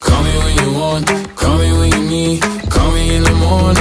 Call me when you want, call me when you need, call me in the morning.